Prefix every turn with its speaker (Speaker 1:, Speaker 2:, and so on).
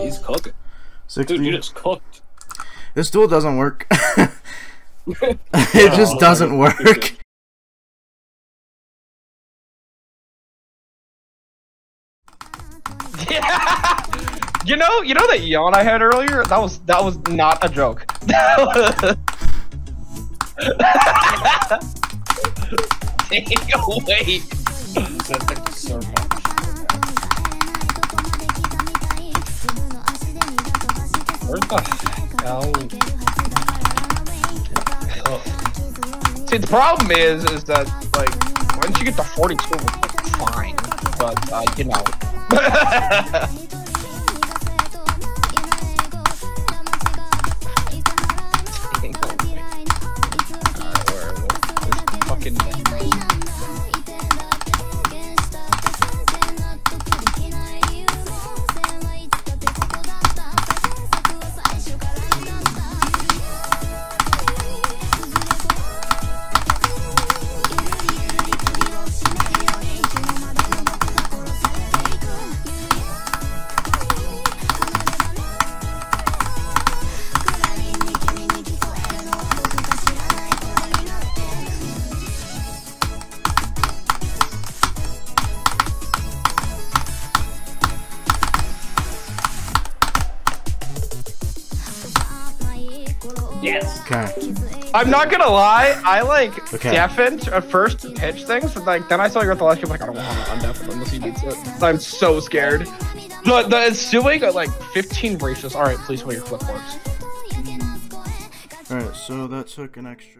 Speaker 1: He's cooking.
Speaker 2: 60.
Speaker 1: Dude, you just cooked.
Speaker 2: This tool doesn't work. it just
Speaker 1: Oh,
Speaker 2: doesn't work.
Speaker 3: Yeah. You know, you know that yawn I had earlier? That was that was not a joke. Take away.
Speaker 1: Thank you so much. Where the hell? Oh,
Speaker 3: See, the problem is, is that like once you get to 42, it's fine, but uh, you know. Alright, where- where- fucking.
Speaker 1: Yes.
Speaker 2: Okay.
Speaker 3: I'm not gonna lie, I like
Speaker 2: Okay.
Speaker 3: deafened at first to pitch things, and like then I saw you with the last people like I don't want to undeafen unless he beats it. I'm so scared. The the ensuing uh, like 15 races. All right, please, wait your flip works.
Speaker 2: Alright, so that took an extra.